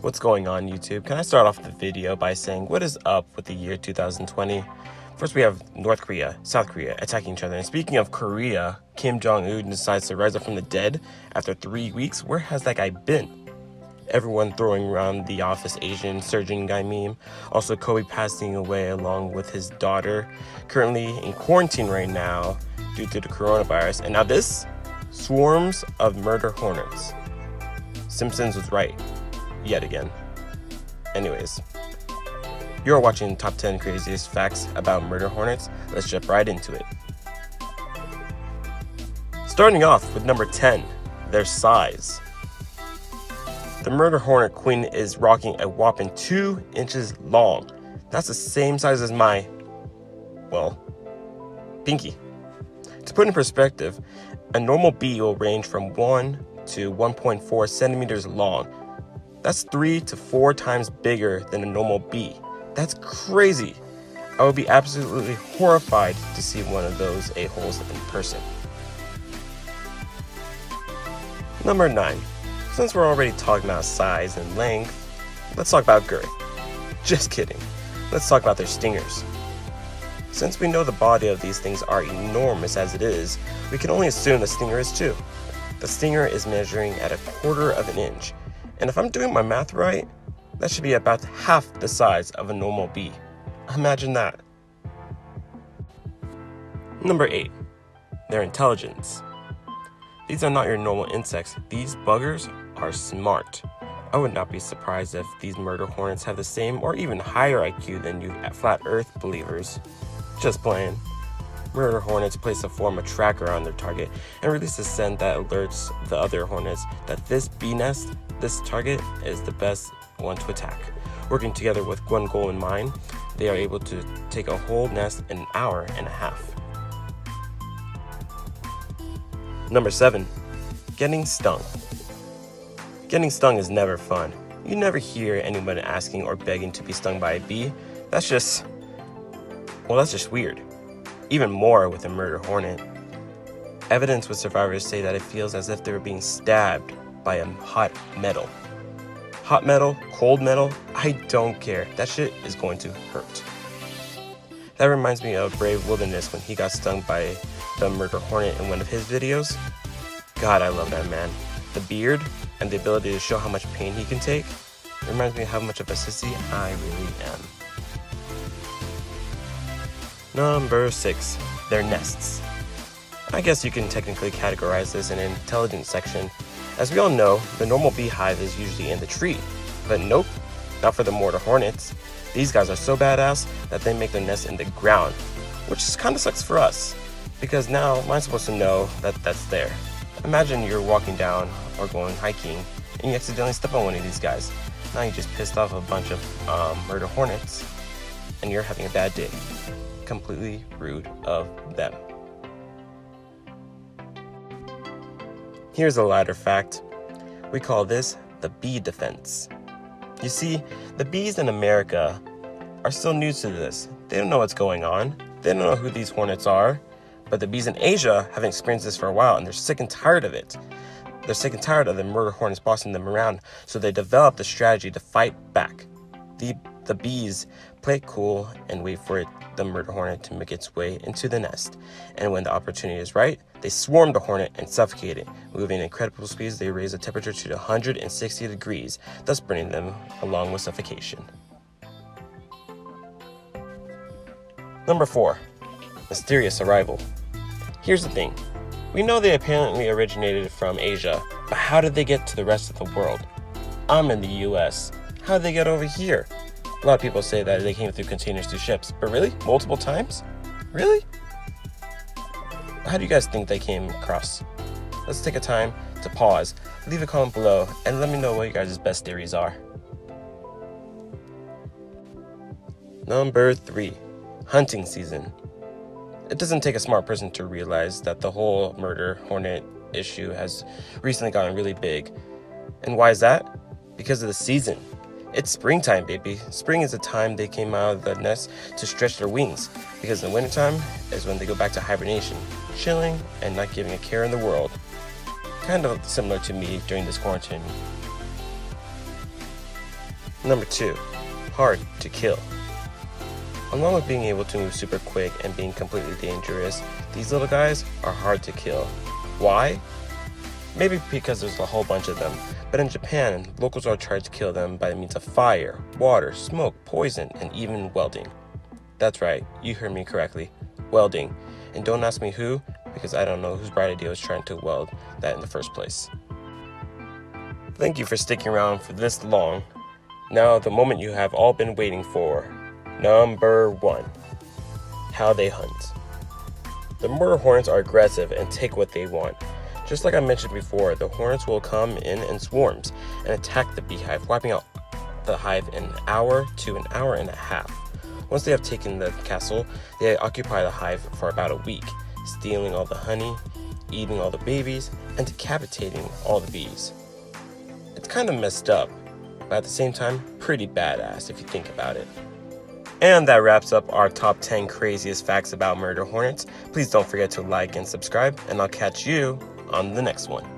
What's going on YouTube? Can I start off the video by saying what is up with the year 2020? First we have North Korea, South Korea attacking each other. And speaking of Korea, Kim Jong-un decides to rise up from the dead after three weeks. Where has that guy been? Everyone throwing around the office Asian surgeon guy meme. Also Kobe passing away along with his daughter. Currently in quarantine right now due to the coronavirus. And now this, swarms of murder hornets. Simpsons was right yet again. Anyways, you're watching Top 10 Craziest Facts About Murder Hornets. Let's jump right into it. Starting off with number 10, their size. The Murder Hornet Queen is rocking a whopping 2 inches long. That's the same size as my, well, pinky. To put in perspective, a normal bee will range from 1 to 1.4 centimeters long, that's three to four times bigger than a normal bee. That's crazy. I would be absolutely horrified to see one of those a-holes in person. Number 9. Since we're already talking about size and length, let's talk about girth. Just kidding. Let's talk about their stingers. Since we know the body of these things are enormous as it is, we can only assume the stinger is too. The stinger is measuring at a quarter of an inch, and if I'm doing my math right, that should be about half the size of a normal bee. Imagine that. Number 8. Their intelligence. These are not your normal insects. These buggers are smart. I would not be surprised if these murder hornets have the same or even higher IQ than you flat earth believers. Just playing. Murder hornets place a form of tracker on their target and release a scent that alerts the other hornets that this bee nest this target is the best one to attack. Working together with one goal in mind, they are able to take a whole nest in an hour and a half. Number 7. Getting stung. Getting stung is never fun. You never hear anyone asking or begging to be stung by a bee. That's just. Well, that's just weird. Even more with a murder hornet. Evidence with survivors say that it feels as if they were being stabbed by a hot metal. Hot metal, cold metal, I don't care. That shit is going to hurt. That reminds me of Brave Wilderness when he got stung by the murder hornet in one of his videos. God, I love that man. The beard and the ability to show how much pain he can take reminds me how much of a sissy I really am. Number 6. Their nests. I guess you can technically categorize this in an intelligence section as we all know, the normal beehive is usually in the tree, but nope, not for the murder hornets. These guys are so badass that they make their nest in the ground, which kind of sucks for us, because now I'm supposed to know that that's there. Imagine you're walking down or going hiking and you accidentally step on one of these guys. Now you just pissed off a bunch of um, murder hornets and you're having a bad day. Completely rude of them. Here's a lighter fact. We call this the bee defense. You see, the bees in America are still new to this. They don't know what's going on. They don't know who these hornets are. But the bees in Asia have experienced this for a while and they're sick and tired of it. They're sick and tired of the murder hornets bossing them around, so they developed a strategy to fight back. The, the bees play cool and wait for it the murder hornet to make its way into the nest, and when the opportunity is right, they swarm the hornet and suffocate it. Moving at incredible speeds, they raise the temperature to 160 degrees, thus burning them along with suffocation. Number 4. Mysterious Arrival. Here's the thing. We know they apparently originated from Asia, but how did they get to the rest of the world? I'm in the US. How did they get over here? A lot of people say that they came through containers through ships, but really? Multiple times? Really? How do you guys think they came across? Let's take a time to pause, leave a comment below, and let me know what your guys' best theories are. Number 3. Hunting season. It doesn't take a smart person to realize that the whole murder hornet issue has recently gotten really big. And why is that? Because of the season. It's springtime, baby. Spring is the time they came out of the nest to stretch their wings, because in the wintertime is when they go back to hibernation, chilling and not giving a care in the world. Kind of similar to me during this quarantine. Number 2. Hard to kill. Along with being able to move super quick and being completely dangerous, these little guys are hard to kill. Why? Maybe because there's a whole bunch of them, but in Japan, locals are tried to kill them by means of fire, water, smoke, poison, and even welding. That's right, you heard me correctly. Welding. And don't ask me who, because I don't know whose bright idea was trying to weld that in the first place. Thank you for sticking around for this long. Now, the moment you have all been waiting for. Number one How they hunt. The murder hornets are aggressive and take what they want. Just like I mentioned before, the hornets will come in in swarms and attack the beehive, wiping out the hive in an hour to an hour and a half. Once they have taken the castle, they occupy the hive for about a week, stealing all the honey, eating all the babies, and decapitating all the bees. It's kind of messed up, but at the same time, pretty badass if you think about it. And that wraps up our top 10 craziest facts about murder hornets. Please don't forget to like and subscribe, and I'll catch you on the next one.